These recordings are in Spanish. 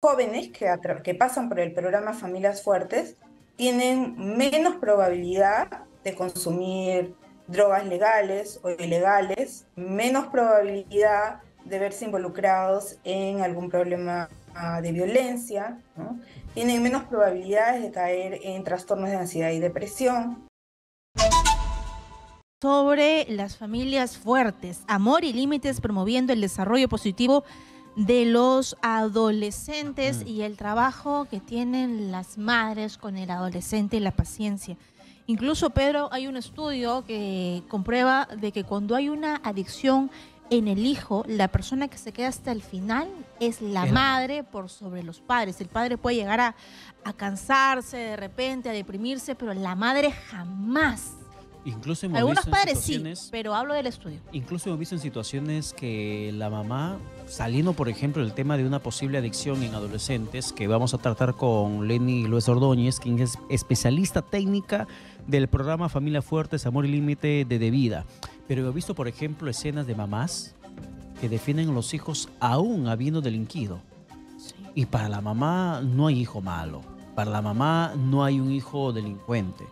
jóvenes que, pasan por el programa Familias Fuertes tienen menos probabilidad de consumir drogas legales o ilegales, menos probabilidad de verse involucrados en algún problema ah, de violencia, tienen menos probabilidades de caer en trastornos de ansiedad y depresión. Sobre las familias fuertes, amor y límites promoviendo el desarrollo positivo de los adolescentes mm. y el trabajo que tienen las madres con el adolescente y la paciencia. Incluso, Pedro, hay un estudio que comprueba de que cuando hay una adicción en el hijo, la persona que se queda hasta el final es la madre por sobre los padres. El padre puede llegar a, a cansarse de repente, a deprimirse, pero la madre jamás Incluso hemos Algunos visto padres sí, pero hablo del estudio. Incluso hemos visto en situaciones que la mamá, saliendo por ejemplo del tema de una posible adicción en adolescentes, que vamos a tratar con Lenny Luis Ordóñez, quien es especialista técnica del programa Familia Fuertes, Amor y Límite de De Vida. Pero he visto, por ejemplo, escenas de mamás que defienden a los hijos aún habiendo delinquido. Y para la mamá no hay hijo malo. Para la mamá no hay un hijo delincuente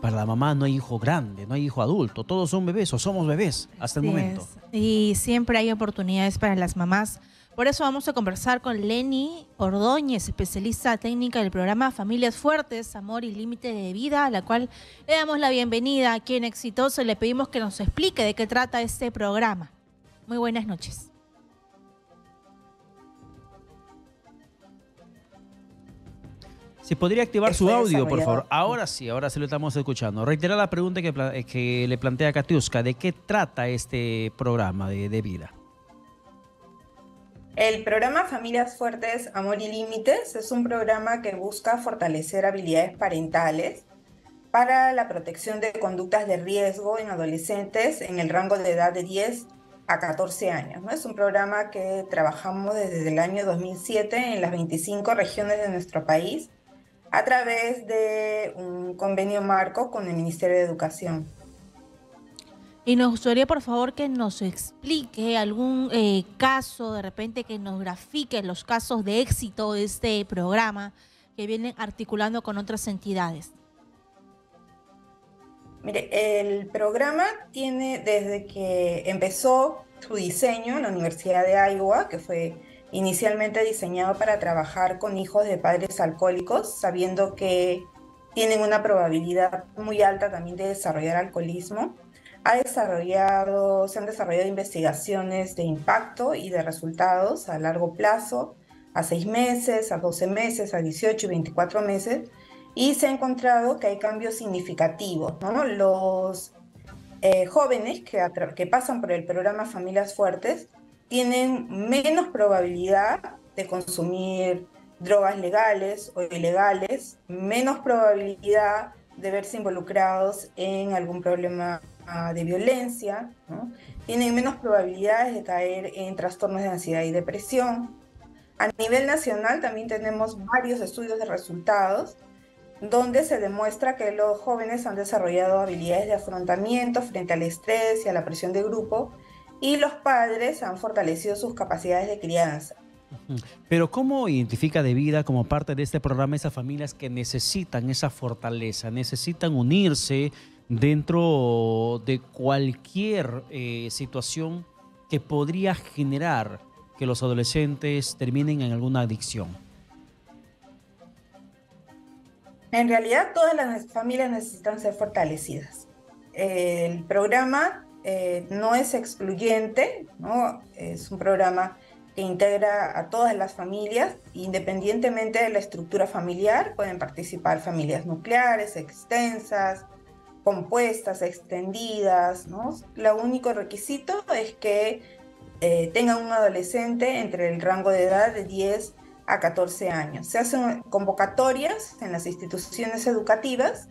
para la mamá no hay hijo grande, no hay hijo adulto, todos son bebés o somos bebés hasta el momento. Y siempre hay oportunidades para las mamás. Por eso vamos a conversar con Lenny Ordóñez, especialista técnica del programa Familias Fuertes, Amor y Límite de Vida, a la cual le damos la bienvenida aquí en Exitoso y le pedimos que nos explique de qué trata este programa. Muy buenas noches. Si podría activar su audio, por favor. Ahora sí, ahora sí lo estamos escuchando. Reitera la pregunta que, eh, que le plantea Katiuska. ¿De qué trata este programa de, de vida? El programa Familias Fuertes, Amor y Límites es un programa que busca fortalecer habilidades parentales para la protección de conductas de riesgo en adolescentes en el rango de edad de 10 a 14 años. ¿no? Es un programa que trabajamos desde el año 2007 en las 25 regiones de nuestro país a través de un convenio marco con el Ministerio de Educación. Y nos gustaría, por favor, que nos explique algún eh, caso, de repente que nos grafique los casos de éxito de este programa que vienen articulando con otras entidades. Mire, el programa tiene desde que empezó su diseño en la Universidad de Iowa, que fue inicialmente diseñado para trabajar con hijos de padres alcohólicos, sabiendo que tienen una probabilidad muy alta también de desarrollar alcoholismo. Ha desarrollado, se han desarrollado investigaciones de impacto y de resultados a largo plazo, a seis meses, a 12 meses, a 18 y 24 meses, y se ha encontrado que hay cambios significativos. ¿no? Los eh, jóvenes que, que pasan por el programa Familias Fuertes tienen menos probabilidad de consumir drogas legales o ilegales, menos probabilidad de verse involucrados en algún problema ah, de violencia, tienen menos probabilidades de caer en trastornos de ansiedad y depresión. A nivel nacional también tenemos varios estudios de resultados donde se demuestra que los jóvenes han desarrollado habilidades de afrontamiento frente al estrés y a la presión de grupo y los padres han fortalecido sus capacidades de crianza. Pero ¿cómo identifica de vida como parte de este programa esas familias que necesitan esa fortaleza, necesitan unirse dentro de cualquier eh, situación que podría generar que los adolescentes terminen en alguna adicción? En realidad todas las familias necesitan ser fortalecidas. El programa eh, no es excluyente, ¿no? es un programa que integra a todas las familias, independientemente de la estructura familiar, pueden participar familias nucleares, extensas, compuestas, extendidas, ¿no? Lo único requisito es que eh, tengan un adolescente entre el rango de edad de 10 a 14 años. Se hacen convocatorias en las instituciones educativas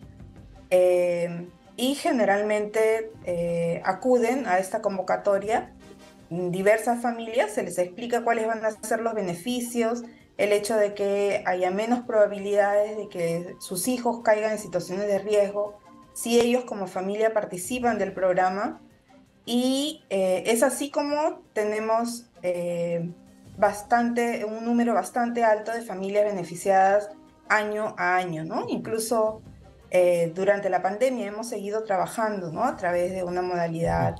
eh, y generalmente eh, acuden a esta convocatoria diversas familias, se les explica cuáles van a ser los beneficios, el hecho de que haya menos probabilidades de que sus hijos caigan en situaciones de riesgo si ellos como familia participan del programa. Y eh, es así como tenemos eh, bastante, un número bastante alto de familias beneficiadas año a año, ¿no? Incluso eh, durante la pandemia hemos seguido trabajando, ¿no? A través de una modalidad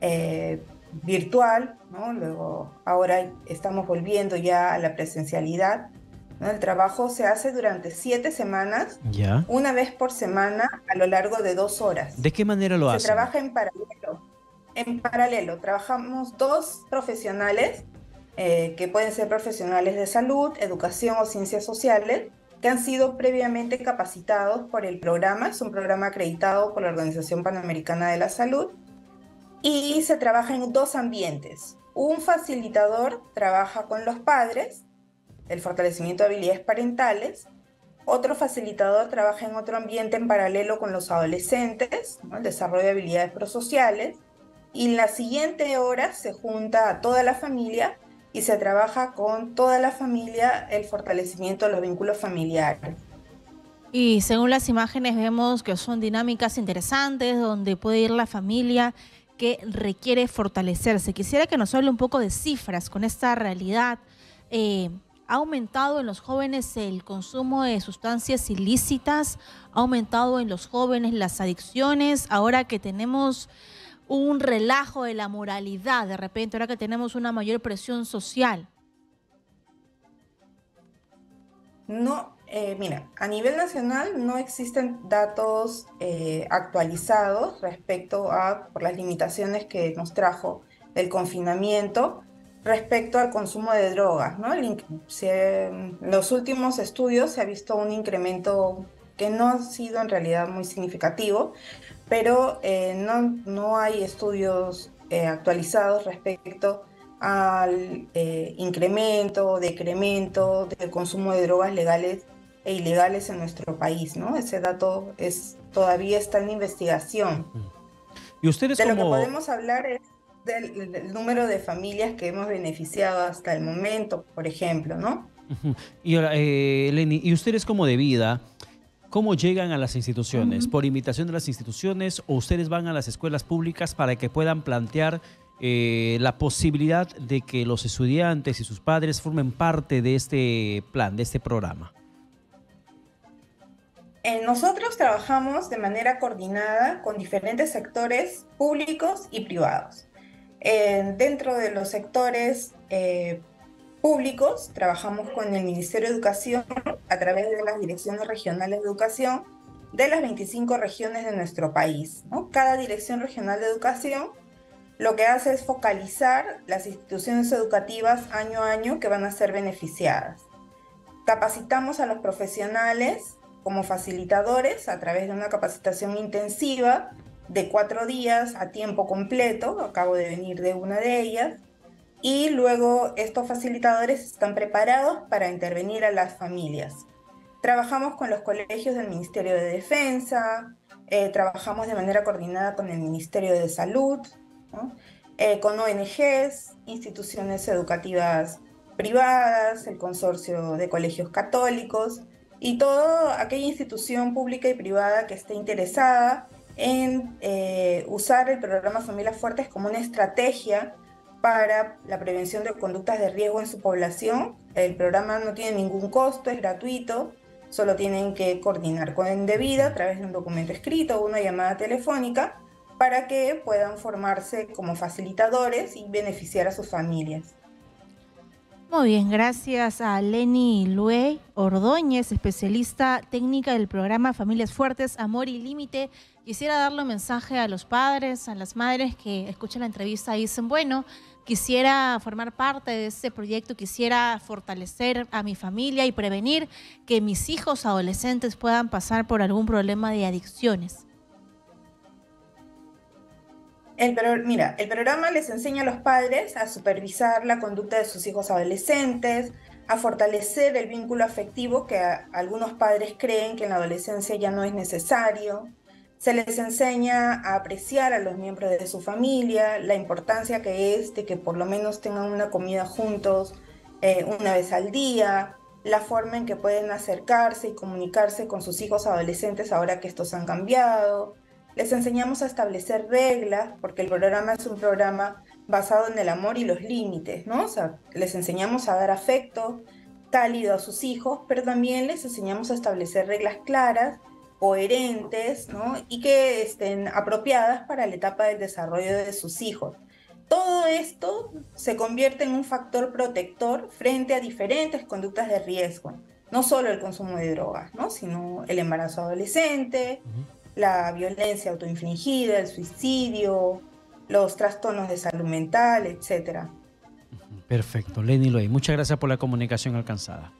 eh, virtual, ¿no? Luego, ahora estamos volviendo ya a la presencialidad. ¿no? El trabajo se hace durante siete semanas, ya. una vez por semana, a lo largo de dos horas. ¿De qué manera lo Se trabaja en paralelo. En paralelo, trabajamos dos profesionales, eh, que pueden ser profesionales de salud, educación o ciencias sociales, que han sido previamente capacitados por el programa. Es un programa acreditado por la Organización Panamericana de la Salud y se trabaja en dos ambientes. Un facilitador trabaja con los padres, el fortalecimiento de habilidades parentales. Otro facilitador trabaja en otro ambiente en paralelo con los adolescentes, el desarrollo de habilidades prosociales. Y en la siguiente hora se junta a toda la familia y se trabaja con toda la familia el fortalecimiento de los vínculos familiares. Y según las imágenes vemos que son dinámicas interesantes donde puede ir la familia que requiere fortalecerse. Quisiera que nos hable un poco de cifras con esta realidad. Eh, ¿Ha aumentado en los jóvenes el consumo de sustancias ilícitas? ¿Ha aumentado en los jóvenes las adicciones? Ahora que tenemos un relajo de la moralidad, de repente, ahora que tenemos una mayor presión social. No, eh, mira, a nivel nacional no existen datos eh, actualizados respecto a por las limitaciones que nos trajo el confinamiento respecto al consumo de drogas. ¿no? en los últimos estudios se ha visto un incremento que no ha sido en realidad muy significativo, pero eh, no, no, hay estudios actualizados respecto al incremento, decremento del consumo de drogas legales e ilegales en nuestro país, ¿no? Ese dato es todavía está en investigación. Y ustedes de lo que podemos hablar es del, número de familias que hemos beneficiado hasta el momento, por ejemplo, ¿no? Y ahora, eh, Lenny, ¿y ustedes como de vida, cómo llegan a las instituciones? ¿Por invitación de las instituciones o ustedes van a las escuelas públicas para que puedan plantear eh, la posibilidad de que los estudiantes y sus padres formen parte de este plan, de este programa? Eh, nosotros trabajamos de manera coordinada con diferentes sectores públicos y privados. Eh, dentro de los sectores eh, públicos, trabajamos con el Ministerio de Educación a través de las direcciones regionales de educación de las 25 regiones de nuestro país. Cada dirección regional de educación lo que hace es focalizar las instituciones educativas año a año que van a ser beneficiadas. Capacitamos a los profesionales como facilitadores a través de una capacitación intensiva de cuatro días a tiempo completo, acabo de venir de una de ellas, y luego estos facilitadores están preparados para intervenir a las familias. Trabajamos con los colegios del Ministerio de Defensa, eh, trabajamos de manera coordinada con el Ministerio de Salud, eh, con ONGs, instituciones educativas privadas, el Consorcio de Colegios Católicos, y toda aquella institución pública y privada que esté interesada en eh, usar el programa Familias Fuertes como una estrategia para la prevención de conductas de riesgo en su población. El programa no tiene ningún costo, es gratuito, solo tienen que coordinar con Endevida a través de un documento escrito o una llamada telefónica para que puedan formarse como facilitadores y beneficiar a sus familias. Muy bien, gracias a Lenny Luey Ordóñez, especialista técnica del programa Familias Fuertes, Amor y Límite. Quisiera darle un mensaje a los padres, a las madres que escuchan la entrevista y dicen, bueno, quisiera formar parte de este proyecto, quisiera fortalecer a mi familia y prevenir que mis hijos adolescentes puedan pasar por algún problema de adicciones. El, el programa les enseña a los padres a supervisar la conducta de sus hijos adolescentes, a fortalecer el vínculo afectivo que algunos padres creen que en la adolescencia ya no es necesario. Se les enseña a apreciar a los miembros de su familia, la importancia que es de que por lo menos tengan una comida juntos eh, una vez al día, la forma en que pueden acercarse y comunicarse con sus hijos adolescentes ahora que estos han cambiado, les enseñamos a establecer reglas, porque el programa es un programa basado en el amor y los límites, ¿no? O les enseñamos a dar afecto cálido a sus hijos, pero también les enseñamos a establecer reglas claras, coherentes, ¿no? Y que estén apropiadas para la etapa del desarrollo de sus hijos. Todo esto se convierte en un factor protector frente a diferentes conductas de riesgo, no solo el consumo de drogas, ¿no? sino el embarazo adolescente, la violencia autoinfligida, el suicidio, los trastornos de salud mental, etc. Perfecto, Lenny Loy, muchas gracias por la comunicación alcanzada.